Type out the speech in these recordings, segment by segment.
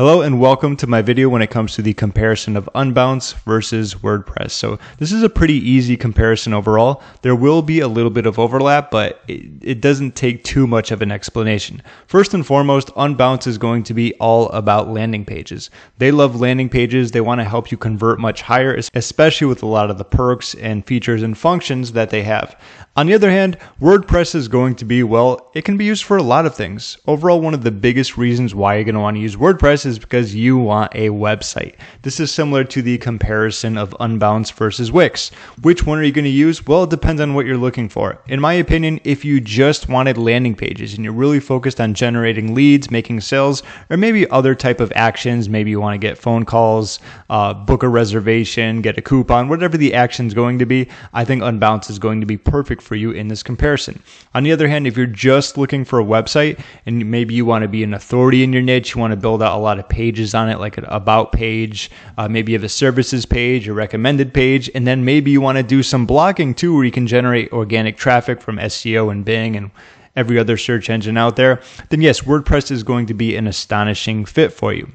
Hello and welcome to my video when it comes to the comparison of Unbounce versus WordPress. So this is a pretty easy comparison overall. There will be a little bit of overlap, but it, it, doesn't take too much of an explanation. First and foremost, Unbounce is going to be all about landing pages. They love landing pages. They want to help you convert much higher, especially with a lot of the perks and features and functions that they have. On the other hand, WordPress is going to be, well, it can be used for a lot of things. Overall, one of the biggest reasons why you're going to want to use WordPress is because you want a website. This is similar to the comparison of Unbounce versus Wix. Which one are you going to use? Well, it depends on what you're looking for. In my opinion, if you just wanted landing pages and you're really focused on generating leads, making sales, or maybe other type of actions, maybe you want to get phone calls, uh, book a reservation, get a coupon, whatever the action is going to be, I think Unbounce is going to be perfect for you in this comparison. On the other hand, if you're just looking for a website and maybe you want to be an authority in your niche, you want to build out a lot of pages on it, like an about page, uh, maybe you have a services page, a recommended page, and then maybe you want to do some blogging too, where you can generate organic traffic from SEO and Bing and every other search engine out there, then yes, WordPress is going to be an astonishing fit for you.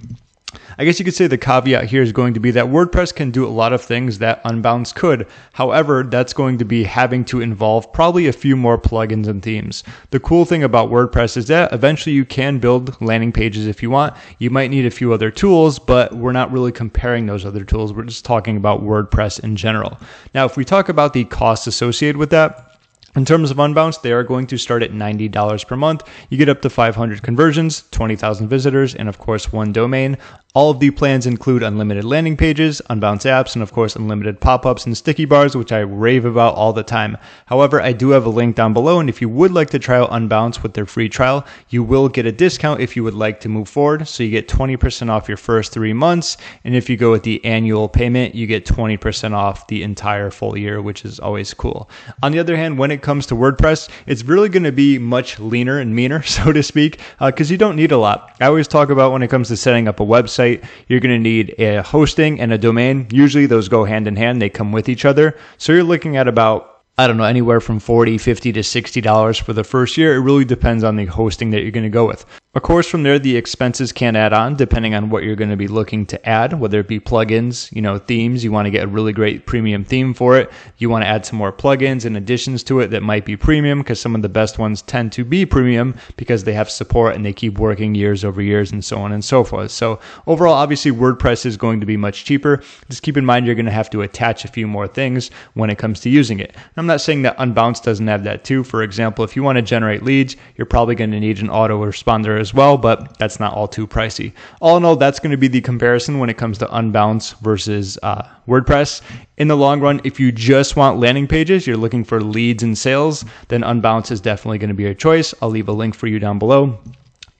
I guess you could say the caveat here is going to be that WordPress can do a lot of things that Unbounce could. However, that's going to be having to involve probably a few more plugins and themes. The cool thing about WordPress is that eventually you can build landing pages if you want. You might need a few other tools, but we're not really comparing those other tools. We're just talking about WordPress in general. Now, if we talk about the costs associated with that, in terms of Unbounce, they are going to start at $90 per month. You get up to 500 conversions, 20,000 visitors, and of course, one domain. All of the plans include unlimited landing pages, Unbounce apps, and of course, unlimited pop ups and sticky bars, which I rave about all the time. However, I do have a link down below, and if you would like to try out Unbounce with their free trial, you will get a discount if you would like to move forward. So you get 20% off your first three months, and if you go with the annual payment, you get 20% off the entire full year, which is always cool. On the other hand, when it comes to WordPress, it's really going to be much leaner and meaner, so to speak, because uh, you don't need a lot. I always talk about when it comes to setting up a website you're going to need a hosting and a domain. Usually those go hand in hand, they come with each other. So you're looking at about I don't know, anywhere from 40, 50 to $60 for the first year. It really depends on the hosting that you're going to go with. Of course, from there, the expenses can add on depending on what you're going to be looking to add, whether it be plugins, you know, themes. You want to get a really great premium theme for it. You want to add some more plugins and additions to it that might be premium because some of the best ones tend to be premium because they have support and they keep working years over years and so on and so forth. So overall, obviously, WordPress is going to be much cheaper. Just keep in mind you're going to have to attach a few more things when it comes to using it. I'm not saying that Unbounce doesn't have that too. For example, if you want to generate leads, you're probably going to need an autoresponder as well, but that's not all too pricey. All in all, that's going to be the comparison when it comes to Unbounce versus uh, WordPress. In the long run, if you just want landing pages, you're looking for leads and sales, then Unbounce is definitely going to be your choice. I'll leave a link for you down below.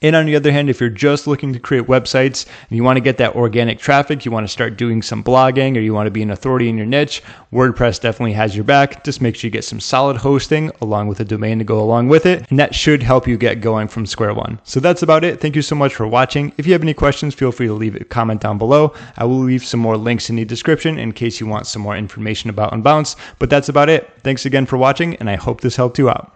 And on the other hand, if you're just looking to create websites and you want to get that organic traffic, you want to start doing some blogging or you want to be an authority in your niche, WordPress definitely has your back. Just make sure you get some solid hosting along with a domain to go along with it. And that should help you get going from square one. So that's about it. Thank you so much for watching. If you have any questions, feel free to leave a comment down below. I will leave some more links in the description in case you want some more information about Unbounce. But that's about it. Thanks again for watching, and I hope this helped you out.